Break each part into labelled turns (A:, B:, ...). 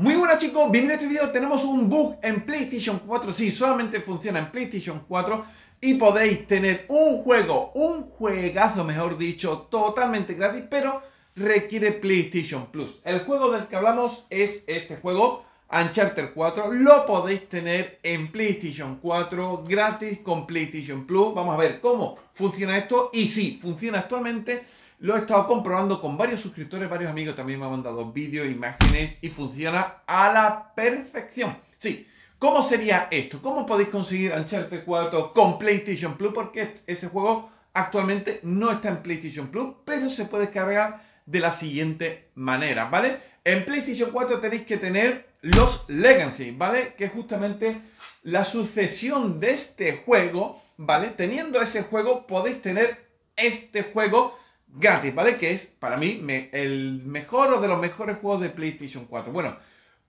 A: Muy buenas chicos, bienvenidos a este video. Tenemos un bug en PlayStation 4. Sí, solamente funciona en PlayStation 4 y podéis tener un juego, un juegazo mejor dicho, totalmente gratis, pero requiere PlayStation Plus. El juego del que hablamos es este juego, Uncharted 4. Lo podéis tener en PlayStation 4 gratis con PlayStation Plus. Vamos a ver cómo funciona esto. Y sí, funciona actualmente lo he estado comprobando con varios suscriptores, varios amigos también me han mandado vídeos, imágenes y funciona a la perfección. Sí, ¿cómo sería esto? ¿Cómo podéis conseguir Uncharted 4 con PlayStation Plus? Porque ese juego actualmente no está en PlayStation Plus, pero se puede cargar de la siguiente manera, ¿vale? En PlayStation 4 tenéis que tener los Legacy, ¿vale? Que es justamente la sucesión de este juego, ¿vale? Teniendo ese juego podéis tener este juego gratis, ¿vale? Que es para mí el mejor o de los mejores juegos de PlayStation 4. Bueno,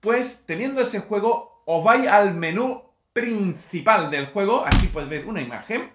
A: pues teniendo ese juego, os vais al menú principal del juego. Aquí podéis ver una imagen.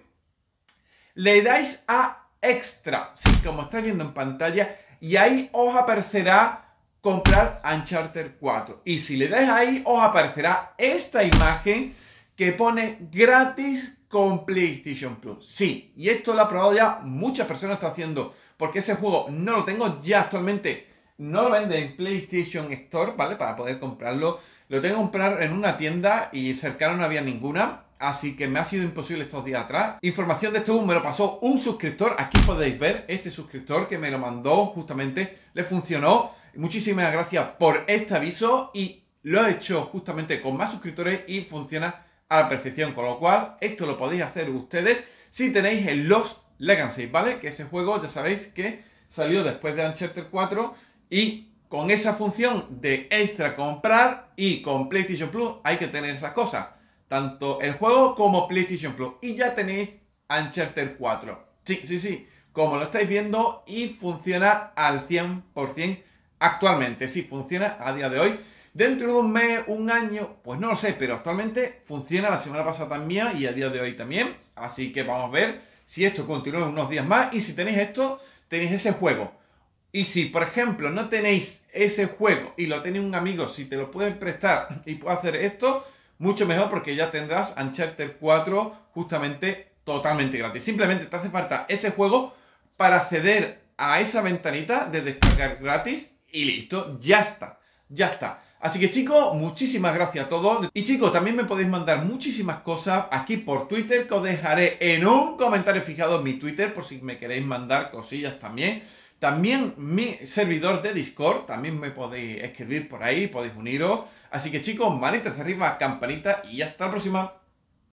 A: Le dais a Extra, como estáis viendo en pantalla, y ahí os aparecerá comprar Uncharted 4. Y si le dais ahí, os aparecerá esta imagen que pone gratis con PlayStation Plus. Sí, y esto lo ha probado ya muchas personas están haciendo, porque ese juego no lo tengo ya actualmente. No lo vende en PlayStation Store, ¿vale? Para poder comprarlo. Lo tengo que comprar en una tienda y cercano no había ninguna. Así que me ha sido imposible estos días atrás. Información de este me lo pasó un suscriptor. Aquí podéis ver este suscriptor que me lo mandó justamente. Le funcionó. Muchísimas gracias por este aviso. Y lo he hecho justamente con más suscriptores y funciona a la perfección. Con lo cual, esto lo podéis hacer ustedes si tenéis el Lost Legacy, ¿vale? Que ese juego ya sabéis que salió después de Uncharted 4 y con esa función de extra comprar y con PlayStation Plus hay que tener esas cosas. Tanto el juego como PlayStation Plus. Y ya tenéis Uncharted 4. Sí, sí, sí. Como lo estáis viendo y funciona al 100% actualmente. Sí, funciona a día de hoy. Dentro de un mes, un año, pues no lo sé, pero actualmente funciona la semana pasada también y a día de hoy también. Así que vamos a ver si esto continúa unos días más y si tenéis esto, tenéis ese juego. Y si, por ejemplo, no tenéis ese juego y lo tenéis un amigo, si te lo pueden prestar y puede hacer esto, mucho mejor porque ya tendrás Uncharted 4 justamente totalmente gratis. Simplemente te hace falta ese juego para acceder a esa ventanita de descargar gratis y listo, ya está, ya está. Así que chicos, muchísimas gracias a todos. Y chicos, también me podéis mandar muchísimas cosas aquí por Twitter que os dejaré en un comentario fijado en mi Twitter por si me queréis mandar cosillas también. También mi servidor de Discord, también me podéis escribir por ahí, podéis uniros. Así que chicos, manitas arriba, campanita y hasta la próxima.